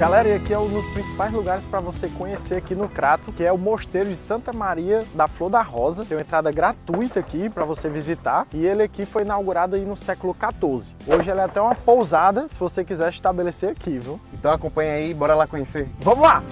Galera, e aqui é um dos principais lugares para você conhecer aqui no Crato, que é o Mosteiro de Santa Maria da Flor da Rosa. Tem uma entrada gratuita aqui para você visitar e ele aqui foi inaugurado aí no século XIV. Hoje ele é até uma pousada, se você quiser estabelecer aqui, viu? Então acompanha aí, bora lá conhecer. Vamos lá!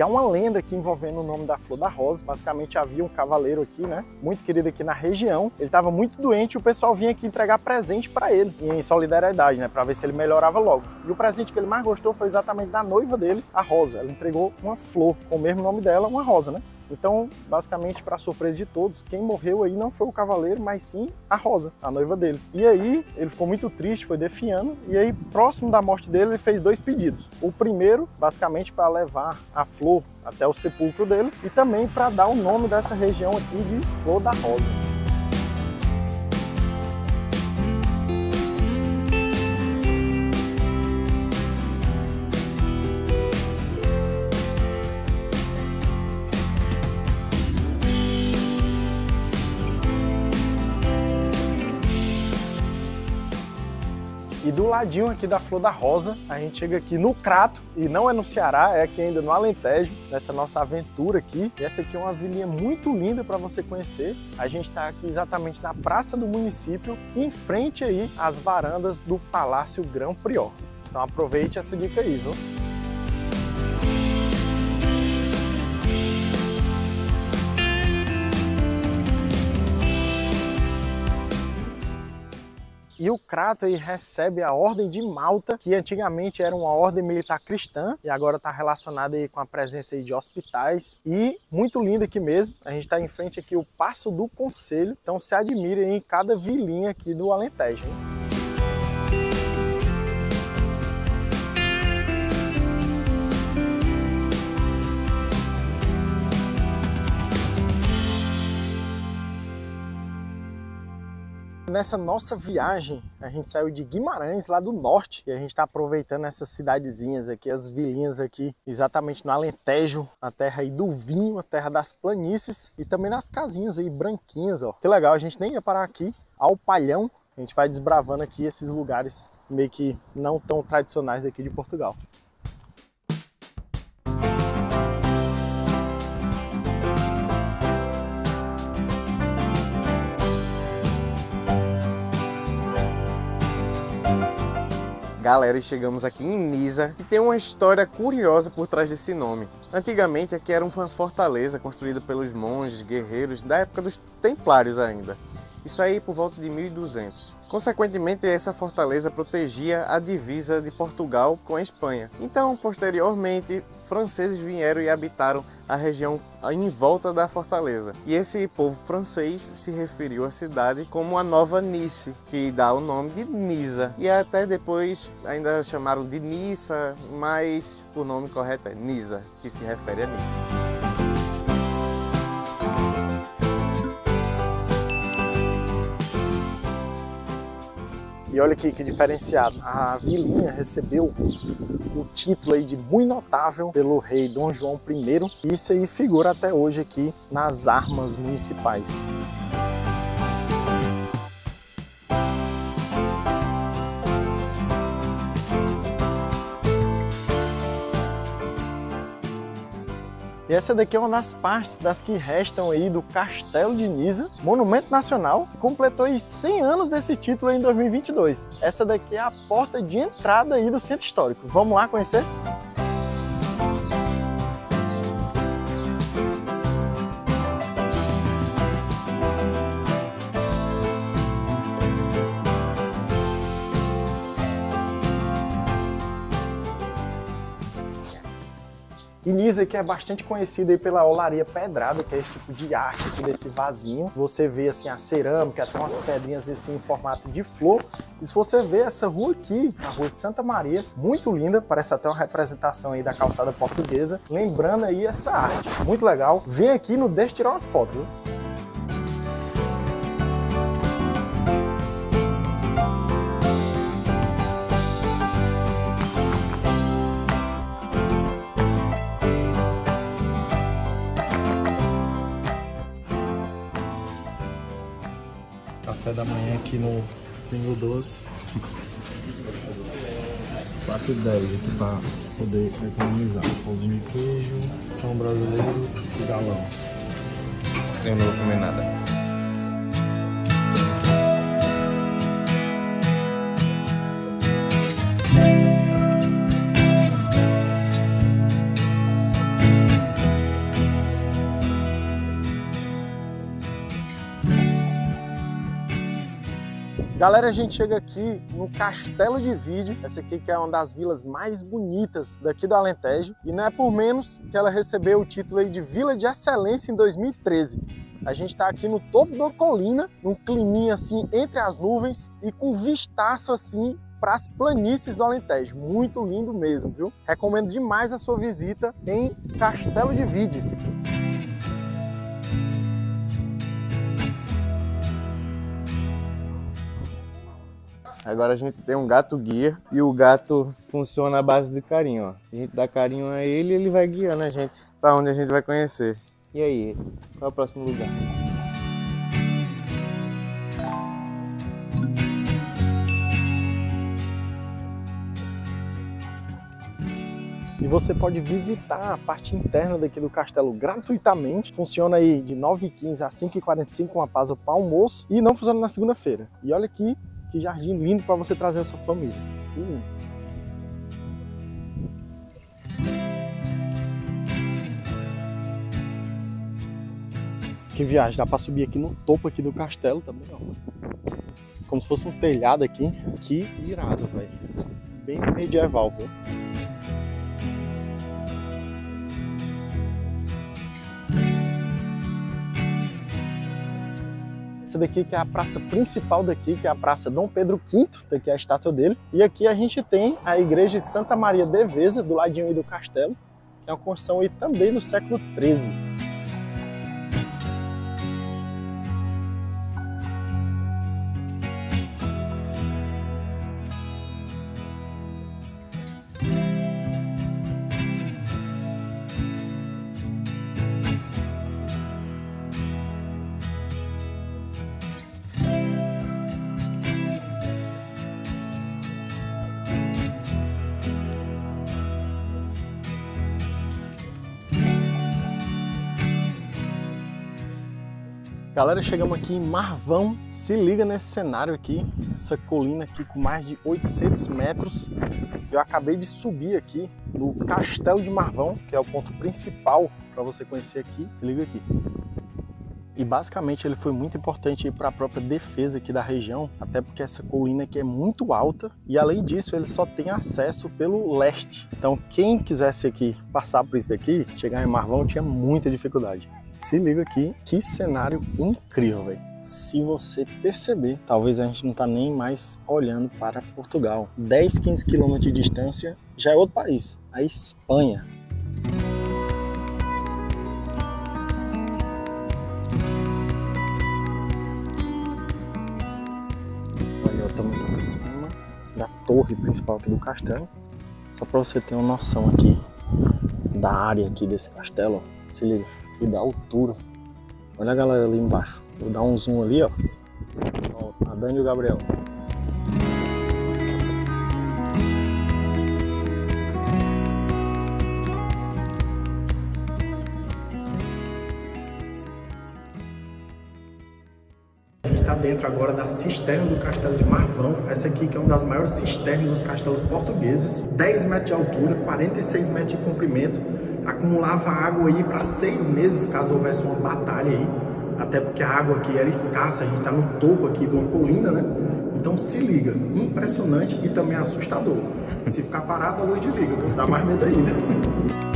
Há uma lenda aqui envolvendo o nome da Flor da Rosa. Basicamente havia um cavaleiro aqui, né? Muito querido aqui na região. Ele estava muito doente e o pessoal vinha aqui entregar presente para ele, em solidariedade, né? Para ver se ele melhorava logo. E o presente que ele mais gostou foi exatamente da noiva dele, a Rosa. Ela entregou uma flor com o mesmo nome dela, uma rosa, né? Então, basicamente, para surpresa de todos, quem morreu aí não foi o cavaleiro, mas sim a Rosa, a noiva dele. E aí, ele ficou muito triste, foi definhando, e aí, próximo da morte dele, ele fez dois pedidos. O primeiro, basicamente, para levar a flor até o sepulcro dele, e também para dar o nome dessa região aqui de Flor da Rosa. E do ladinho aqui da Flor da Rosa, a gente chega aqui no Crato, e não é no Ceará, é aqui ainda no Alentejo, nessa nossa aventura aqui. E essa aqui é uma vilinha muito linda para você conhecer. A gente está aqui exatamente na praça do município, em frente aí às varandas do Palácio Grão Prior. Então aproveite essa dica aí, viu? E o Crato aí recebe a Ordem de Malta, que antigamente era uma ordem militar cristã e agora está relacionada aí com a presença aí de hospitais. E muito lindo aqui mesmo, a gente está em frente aqui o Passo do Conselho, então se admire em cada vilinha aqui do Alentejo. Hein? Nessa nossa viagem, a gente saiu de Guimarães, lá do norte, e a gente está aproveitando essas cidadezinhas aqui, as vilinhas aqui, exatamente no Alentejo, a terra aí do vinho, a terra das planícies e também das casinhas aí branquinhas, ó. Que legal, a gente nem ia parar aqui, ao Palhão, a gente vai desbravando aqui esses lugares meio que não tão tradicionais daqui de Portugal. Galera, e chegamos aqui em Nisa, que tem uma história curiosa por trás desse nome. Antigamente aqui era uma fortaleza construída pelos monges, guerreiros, da época dos templários ainda. Isso aí por volta de 1200. Consequentemente, essa fortaleza protegia a divisa de Portugal com a Espanha. Então, posteriormente, franceses vieram e habitaram a região em volta da fortaleza. E esse povo francês se referiu à cidade como a Nova Nice, que dá o nome de Nisa. E até depois ainda chamaram de Nissa, mas o nome correto é Nisa, que se refere a Nice. E olha aqui que diferenciado. A vilinha recebeu o título aí de muito notável pelo rei Dom João I. E isso aí figura até hoje aqui nas armas municipais. E essa daqui é uma das partes das que restam aí do Castelo de Nisa, monumento nacional, que completou aí 100 anos desse título em 2022. Essa daqui é a porta de entrada aí do centro histórico. Vamos lá conhecer? E Nisa que é bastante conhecida pela olaria pedrada, que é esse tipo de arte aqui desse vasinho. Você vê assim a cerâmica, até umas pedrinhas assim em formato de flor. E se você ver essa rua aqui, a rua de Santa Maria, muito linda, parece até uma representação aí da calçada portuguesa, lembrando aí essa arte. Muito legal. Vem aqui no Deixa tirar uma foto, viu? Da manhã aqui no Pingo Doce. 4,10 aqui para poder economizar. Pãozinho de queijo, pão brasileiro e galão. Eu não vou comer nada. Galera, a gente chega aqui no Castelo de Vide, essa aqui que é uma das vilas mais bonitas daqui do Alentejo, e não é por menos que ela recebeu o título de Vila de Excelência em 2013. A gente está aqui no topo da colina, num climinha assim entre as nuvens e com vistaço assim para as planícies do Alentejo. Muito lindo mesmo, viu? Recomendo demais a sua visita em Castelo de Vide. Agora a gente tem um gato guia e o gato funciona à base de carinho. Ó. A gente dá carinho a ele e ele vai guiando a gente para onde a gente vai conhecer. E aí, qual é o próximo lugar? E você pode visitar a parte interna daqui do castelo gratuitamente. Funciona aí de 9h15 a 5h45 com a pausa para almoço e não funciona na segunda-feira. E olha aqui que jardim lindo para você trazer a sua família. Hum. Que viagem, dá para subir aqui no topo aqui do castelo também, ó. Como se fosse um telhado aqui. Que irado, velho. Bem medieval, viu? Essa daqui que é a praça principal daqui, que é a Praça Dom Pedro V, daqui é a estátua dele. E aqui a gente tem a igreja de Santa Maria de Veza, do ladinho aí do castelo, que é uma construção aí também do século XIII. Galera, chegamos aqui em Marvão. Se liga nesse cenário aqui, essa colina aqui com mais de 800 metros. Eu acabei de subir aqui no Castelo de Marvão, que é o ponto principal para você conhecer aqui. Se liga aqui. E basicamente ele foi muito importante para a própria defesa aqui da região, até porque essa colina aqui é muito alta e além disso ele só tem acesso pelo leste. Então quem quisesse aqui passar por isso daqui, chegar em Marvão tinha muita dificuldade. Se liga aqui, que cenário incrível, velho. Se você perceber, talvez a gente não tá nem mais olhando para Portugal. 10, 15 quilômetros de distância já é outro país, a Espanha. Olha, estamos em cima da torre principal aqui do castelo. Só para você ter uma noção aqui da área aqui desse castelo, ó. se liga e da altura. Olha a galera ali embaixo. Vou dar um zoom ali, ó. ó a Dani e o Gabriel. Está dentro agora da cisterna do castelo de Marvão. Essa aqui que é uma das maiores cisternas dos castelos portugueses. 10 metros de altura, 46 metros de comprimento acumulava água aí para seis meses caso houvesse uma batalha aí, até porque a água aqui era escassa, a gente está no topo aqui de uma colina, né? Então se liga, impressionante e também assustador. Se ficar parado, a luz desliga, dá mais medo ainda.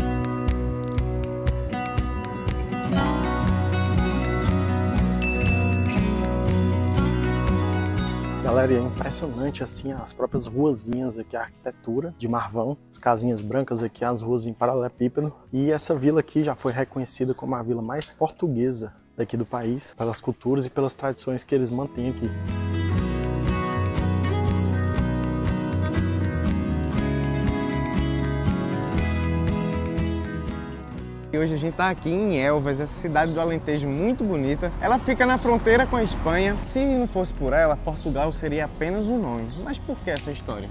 Galera, é impressionante assim as próprias ruazinhas aqui, a arquitetura de Marvão, as casinhas brancas aqui, as ruas em paralelepípedo. E essa vila aqui já foi reconhecida como a vila mais portuguesa daqui do país, pelas culturas e pelas tradições que eles mantêm aqui. E hoje a gente está aqui em Elvas, essa cidade do Alentejo muito bonita. Ela fica na fronteira com a Espanha. Se não fosse por ela, Portugal seria apenas um nome. Mas por que essa história?